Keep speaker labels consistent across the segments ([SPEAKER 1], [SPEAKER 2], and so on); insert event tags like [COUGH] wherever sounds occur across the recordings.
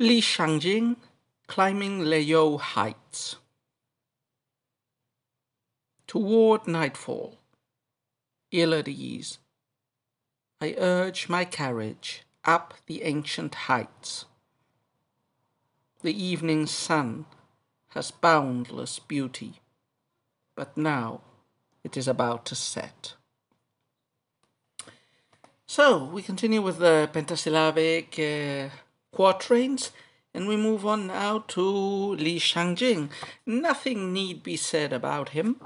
[SPEAKER 1] Li Shangyin, climbing Leyou Heights. Toward nightfall, ill at ease, I urge my carriage up the ancient heights. The evening sun has boundless beauty, but now it is about to set. So we continue with the pentasyllabic uh, quatrains and we move on now to Li Shangyin. Nothing need be said about him.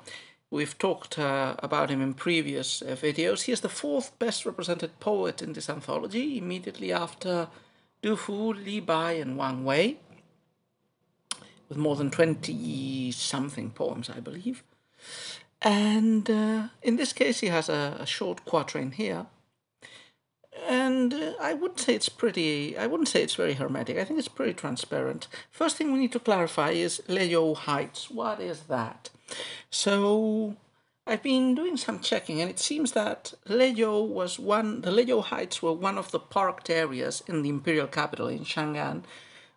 [SPEAKER 1] We've talked uh, about him in previous uh, videos. He is the fourth best represented poet in this anthology, immediately after Du Fu, Li Bai, and Wang Wei, with more than 20 something poems, I believe. And uh, in this case, he has a, a short quatrain here and uh, I wouldn't say it's pretty. I wouldn't say it's very hermetic. I think it's pretty transparent. First thing we need to clarify is Leyou Heights. What is that? So I've been doing some checking, and it seems that Leyou was one. The Leyou Heights were one of the parked areas in the imperial capital in Chang'an,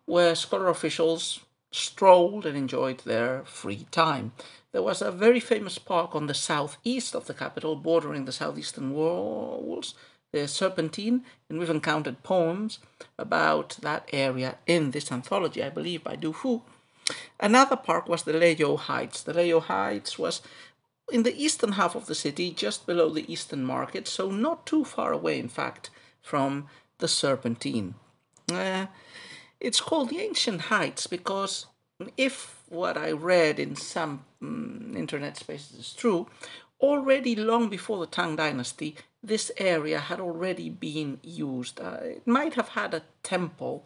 [SPEAKER 1] where scholar officials strolled and enjoyed their free time. There was a very famous park on the southeast of the capital, bordering the southeastern walls the Serpentine, and we've encountered poems about that area in this anthology, I believe, by Du Fu. Another park was the Leyou Heights. The Leyou Heights was in the eastern half of the city, just below the eastern market, so not too far away, in fact, from the Serpentine. Uh, it's called the Ancient Heights because if what I read in some um, internet spaces is true, already long before the Tang Dynasty, this area had already been used. Uh, it might have had a temple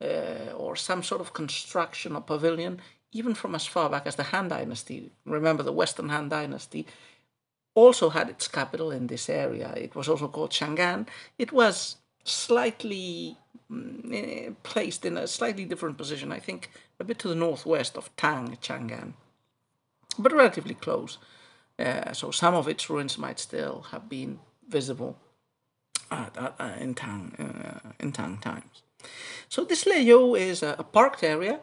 [SPEAKER 1] uh, or some sort of construction or pavilion, even from as far back as the Han Dynasty. Remember, the Western Han Dynasty also had its capital in this area. It was also called Chang'an. It was slightly mm, placed in a slightly different position, I think a bit to the northwest of Tang, Chang'an, but relatively close. Uh, so some of its ruins might still have been visible at, at, uh, in Tang uh, in Tang times. So this Leyou is a, a parked area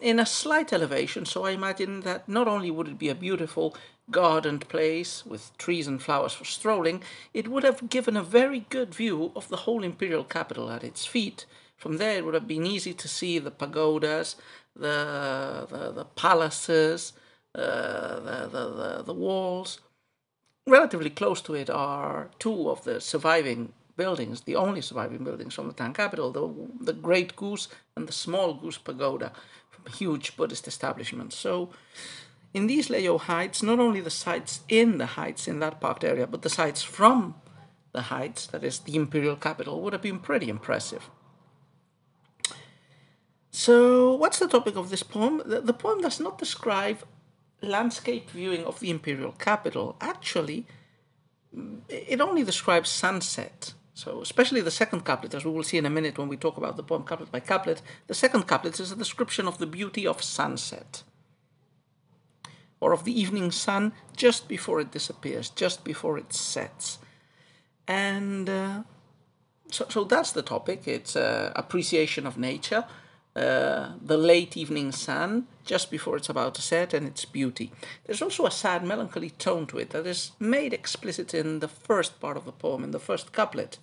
[SPEAKER 1] in a slight elevation. So I imagine that not only would it be a beautiful gardened place with trees and flowers for strolling, it would have given a very good view of the whole imperial capital at its feet. From there, it would have been easy to see the pagodas, the the, the palaces, uh, the, the, the the walls, relatively close to it are two of the surviving buildings, the only surviving buildings from the Tang capital, the, the Great Goose and the Small Goose Pagoda, huge Buddhist establishments. So, in these Leyou heights, not only the sites in the heights in that parked area, but the sites from the heights, that is the imperial capital, would have been pretty impressive. So, what's the topic of this poem? The, the poem does not describe landscape viewing of the imperial capital, actually, it only describes sunset. So, especially the second couplet, as we will see in a minute when we talk about the poem couplet by couplet, the second couplet is a description of the beauty of sunset or of the evening sun just before it disappears, just before it sets. And uh, so, so that's the topic. It's uh, appreciation of nature uh, the late evening sun just before it's about to set and its beauty. There's also a sad, melancholy tone to it that is made explicit in the first part of the poem, in the first couplet.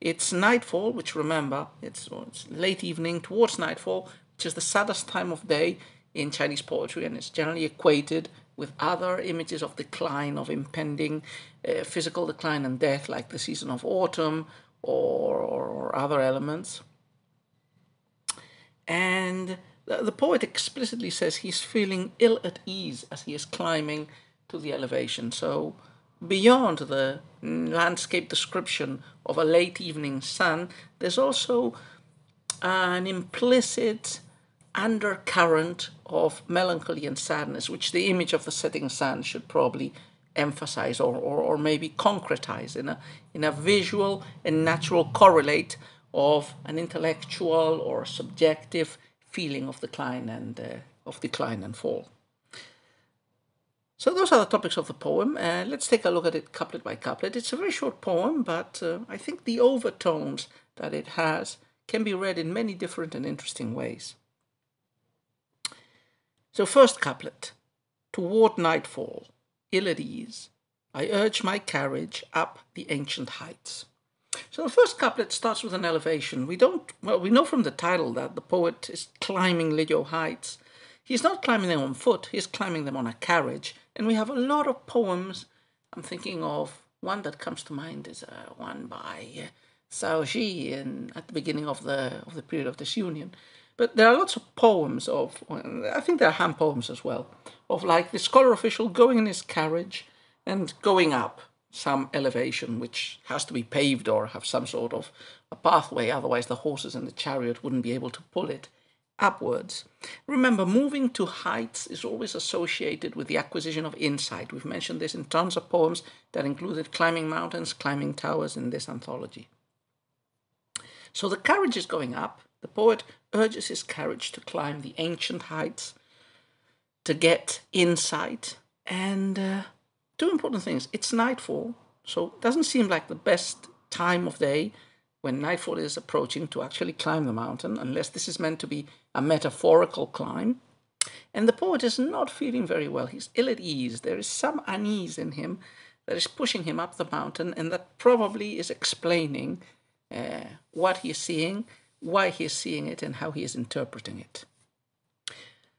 [SPEAKER 1] It's nightfall, which remember, it's, it's late evening towards nightfall, which is the saddest time of day in Chinese poetry and it's generally equated with other images of decline, of impending uh, physical decline and death, like the season of autumn or, or, or other elements. And the poet explicitly says he's feeling ill at ease as he is climbing to the elevation. So, beyond the landscape description of a late evening sun, there's also an implicit undercurrent of melancholy and sadness, which the image of the setting sun should probably emphasize or, or, or maybe concretize in a, in a visual and natural correlate of an intellectual or subjective feeling of decline and uh, of decline and fall. So those are the topics of the poem. Uh, let's take a look at it couplet by couplet. It's a very short poem, but uh, I think the overtones that it has can be read in many different and interesting ways. So, first couplet Toward nightfall, ill at ease, I urge my carriage up the ancient heights. So the first couplet starts with an elevation. We don't, well, we know from the title that the poet is climbing Leyou heights. He's not climbing them on foot, he's climbing them on a carriage. And we have a lot of poems. I'm thinking of one that comes to mind is uh, one by uh, Cao Zhi in, at the beginning of the, of the period of disunion. But there are lots of poems of, I think there are Han poems as well, of like the scholar official going in his carriage and going up some elevation which has to be paved or have some sort of a pathway, otherwise the horses and the chariot wouldn't be able to pull it upwards. Remember, moving to heights is always associated with the acquisition of insight. We've mentioned this in tons of poems that included climbing mountains, climbing towers in this anthology. So the carriage is going up. The poet urges his carriage to climb the ancient heights to get insight and uh, two important things. It's nightfall, so it doesn't seem like the best time of day when nightfall is approaching to actually climb the mountain, unless this is meant to be a metaphorical climb. And the poet is not feeling very well. He's ill at ease. There is some unease in him that is pushing him up the mountain, and that probably is explaining uh, what he is seeing, why he is seeing it, and how he is interpreting it.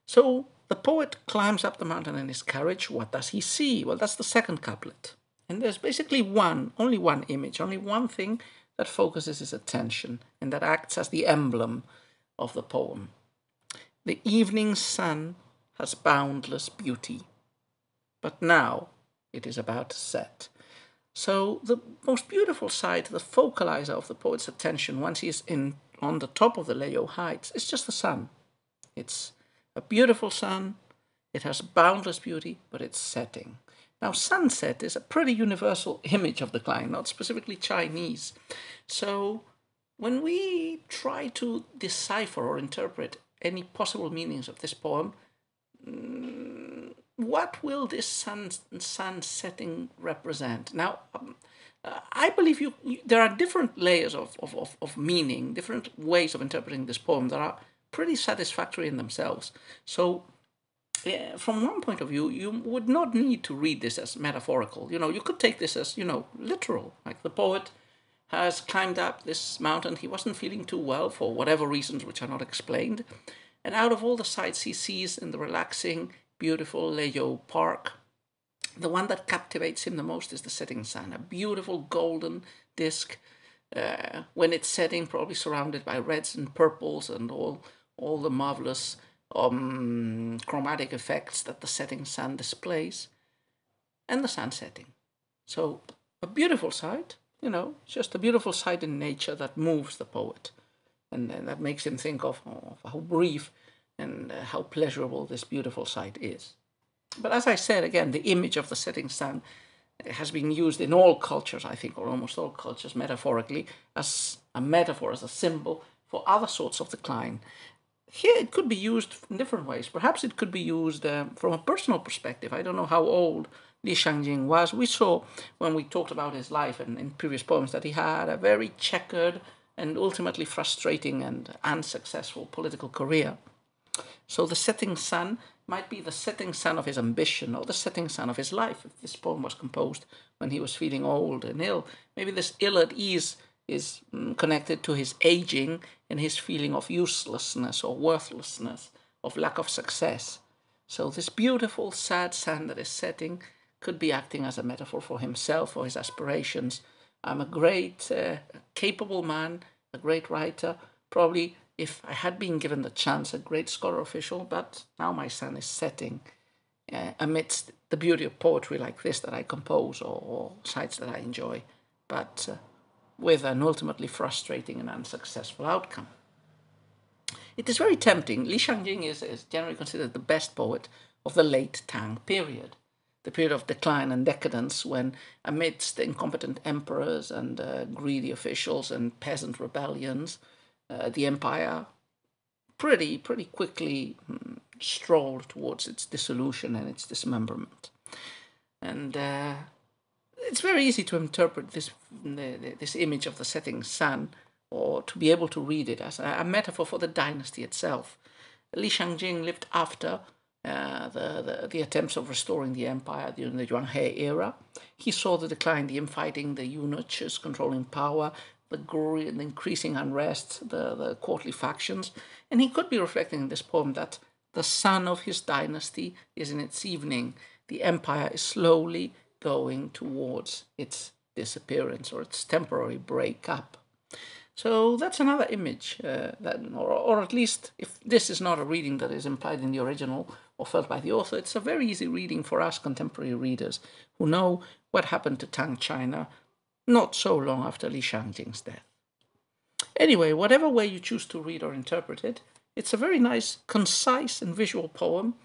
[SPEAKER 1] So the poet climbs up the mountain in his carriage. What does he see? Well, that's the second couplet. And there's basically one, only one image, only one thing that focuses his attention and that acts as the emblem of the poem. The evening sun has boundless beauty, but now it is about to set. So the most beautiful sight, the focalizer of the poet's attention once he is in on the top of the Leyou Heights, is just the sun. It's a beautiful sun. It has boundless beauty, but it's setting. Now, sunset is a pretty universal [LAUGHS] image of the decline, not specifically Chinese. So, when we try to decipher or interpret any possible meanings of this poem, mm, what will this sun, sun setting represent? Now, um, I believe you, you, there are different layers of, of, of, of meaning, different ways of interpreting this poem that are pretty satisfactory in themselves. So, yeah, from one point of view, you would not need to read this as metaphorical. You know, you could take this as, you know, literal. Like the poet has climbed up this mountain. He wasn't feeling too well for whatever reasons which are not explained. And out of all the sights he sees in the relaxing, beautiful Leyou Park, the one that captivates him the most is the setting sun, a beautiful golden disk. Uh, when it's setting, probably surrounded by reds and purples and all all the marvelous um, chromatic effects that the setting sun displays, and the sun setting. So, a beautiful sight, you know, just a beautiful sight in nature that moves the poet, and, and that makes him think of, of how brief and uh, how pleasurable this beautiful sight is. But as I said again, the image of the setting sun has been used in all cultures, I think, or almost all cultures, metaphorically, as a metaphor, as a symbol for other sorts of decline here it could be used in different ways. Perhaps it could be used uh, from a personal perspective. I don't know how old Li Shangyin was. We saw when we talked about his life and in previous poems that he had a very checkered and ultimately frustrating and unsuccessful political career. So the setting sun might be the setting sun of his ambition or the setting sun of his life. If this poem was composed when he was feeling old and ill, maybe this ill at ease is mm, connected to his aging and his feeling of uselessness or worthlessness, of lack of success. So, this beautiful, sad sun that is setting could be acting as a metaphor for himself or his aspirations. I'm a great, uh, capable man, a great writer, probably, if I had been given the chance, a great scholar official, but now my sun is setting uh, amidst the beauty of poetry like this that I compose or, or sites that I enjoy. But uh, with an ultimately frustrating and unsuccessful outcome. It is very tempting. Li Shangyin is, is generally considered the best poet of the late Tang period, the period of decline and decadence when, amidst incompetent emperors and uh, greedy officials and peasant rebellions, uh, the empire pretty, pretty quickly mm, strolled towards its dissolution and its dismemberment. And uh, it's very easy to interpret this this image of the setting sun or to be able to read it as a, metaphor for the dynasty itself. Li Shangyin lived after uh, the, the, the, attempts of restoring the empire during the Yuan He era. He saw the decline, the infighting, the eunuchs controlling power, the, growing, the increasing unrest, the, the courtly factions, and he could be reflecting in this poem that the sun of his dynasty is in its evening. The empire is slowly going towards its disappearance or its temporary breakup. So that's another image, uh, that, or, or at least if this is not a reading that is implied in the original or felt by the author, it's a very easy reading for us contemporary readers who know what happened to Tang China not so long after Li Shangyin's death. Anyway, whatever way you choose to read or interpret it, it's a very nice, concise, and visual poem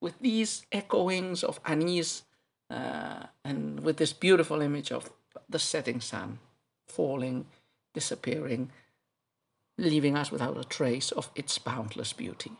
[SPEAKER 1] with these echoings of anise uh, and with this beautiful image of the setting sun falling, disappearing, leaving us without a trace of its boundless beauty.